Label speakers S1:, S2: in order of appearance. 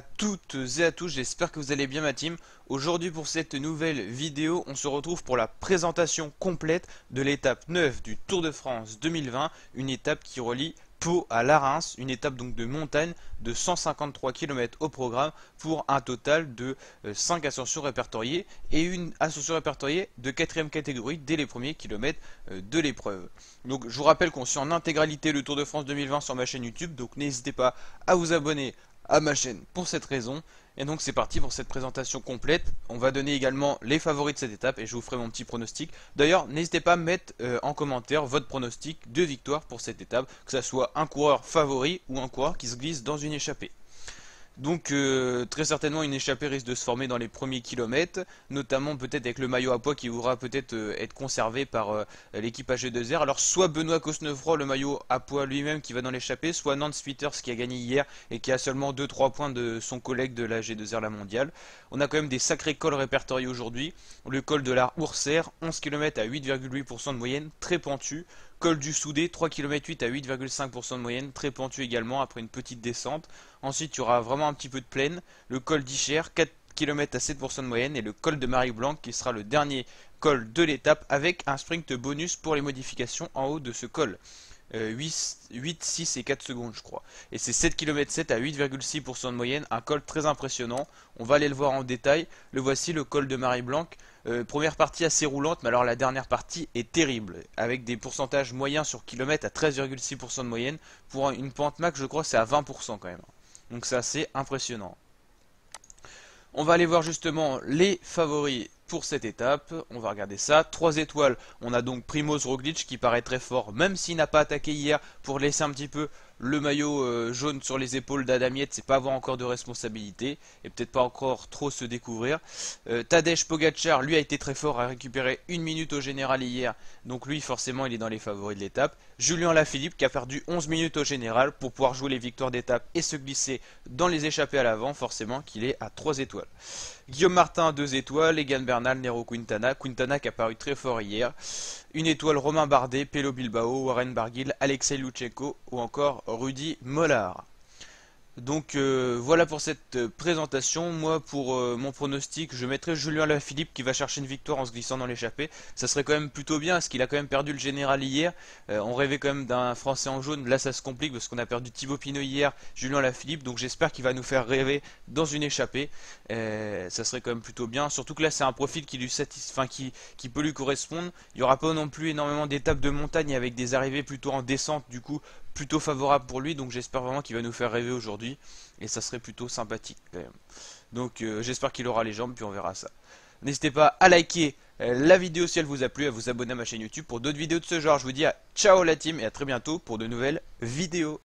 S1: toutes et à tous, j'espère que vous allez bien ma team. Aujourd'hui pour cette nouvelle vidéo, on se retrouve pour la présentation complète de l'étape 9 du Tour de France 2020, une étape qui relie Pau à La Reims, une étape donc de montagne de 153 km au programme pour un total de 5 euh, ascensions répertoriées et une ascension répertoriée de 4ème catégorie dès les premiers kilomètres euh, de l'épreuve. Donc je vous rappelle qu'on suit en intégralité le Tour de France 2020 sur ma chaîne YouTube, donc n'hésitez pas à vous abonner à ma chaîne pour cette raison. Et donc c'est parti pour cette présentation complète. On va donner également les favoris de cette étape et je vous ferai mon petit pronostic. D'ailleurs, n'hésitez pas à mettre euh, en commentaire votre pronostic de victoire pour cette étape, que ce soit un coureur favori ou un coureur qui se glisse dans une échappée. Donc euh, très certainement une échappée risque de se former dans les premiers kilomètres, notamment peut-être avec le maillot à poids qui voudra peut-être euh, être conservé par euh, l'équipe AG2R. Alors soit Benoît Cosnefroy, le maillot à poids lui-même qui va dans l'échappée, soit Nance Peters qui a gagné hier et qui a seulement 2-3 points de son collègue de la G2R la mondiale. On a quand même des sacrés cols répertoriés aujourd'hui. Le col de la Ourserre, 11 km à 8,8% de moyenne, très pentu. Col du Soudé, 3 km 8 à 8,5% de moyenne, très pentu également après une petite descente. Ensuite, tu auras vraiment un petit peu de plaine. Le col d'Icher, 4 km à 7% de moyenne. Et le col de Marie-Blanc qui sera le dernier col de l'étape avec un sprint bonus pour les modifications en haut de ce col. 8, 8, 6 et 4 secondes je crois. Et c'est 7 km 7 à 8,6% de moyenne, un col très impressionnant. On va aller le voir en détail. Le voici le col de Marie-Blanc. Euh, première partie assez roulante, mais alors la dernière partie est terrible, avec des pourcentages moyens sur kilomètre à 13,6% de moyenne. Pour une pente max, je crois c'est à 20% quand même. Donc c'est impressionnant. On va aller voir justement les favoris pour cette étape. On va regarder ça. 3 étoiles. On a donc Primoz Roglic qui paraît très fort, même s'il n'a pas attaqué hier pour laisser un petit peu le maillot euh, jaune sur les épaules d'Adamiet, c'est pas avoir encore de responsabilité et peut-être pas encore trop se découvrir. Euh, Tadej Pogacar, lui a été très fort, a récupéré une minute au général hier, donc lui forcément il est dans les favoris de l'étape. Julien Lafilippe qui a perdu 11 minutes au général pour pouvoir jouer les victoires d'étape et se glisser dans les échappées à l'avant, forcément qu'il est à 3 étoiles. Guillaume Martin 2 étoiles, Egan Bernal, Nero Quintana, Quintana qui a paru très fort hier. Une étoile Romain Bardet, Pelo Bilbao, Warren Barguil, Alexei Luchenko ou encore Rudy Mollard. Donc euh, voilà pour cette euh, présentation. Moi pour euh, mon pronostic, je mettrai Julien Lafilippe qui va chercher une victoire en se glissant dans l'échappée. Ça serait quand même plutôt bien parce qu'il a quand même perdu le général hier. on rêvait quand même d'un français en jaune. Là ça se complique parce qu'on a perdu Thibaut Pinot hier, Julien Lafilippe. Donc j'espère qu'il va nous faire rêver dans une échappée. ça serait quand même plutôt bien. Surtout que là c'est un profil qui lui qui, qui peut lui correspondre. Il n'y aura pas non plus énormément d'étapes de montagne avec des arrivées plutôt en descente du coup plutôt favorable pour lui, donc j'espère vraiment qu'il va nous faire rêver aujourd'hui, et ça serait plutôt sympathique quand même. Donc euh, j'espère qu'il aura les jambes, puis on verra ça. N'hésitez pas à liker euh, la vidéo si elle vous a plu, à vous abonner à ma chaîne YouTube pour d'autres vidéos de ce genre. Je vous dis à ciao la team, et à très bientôt pour de nouvelles vidéos.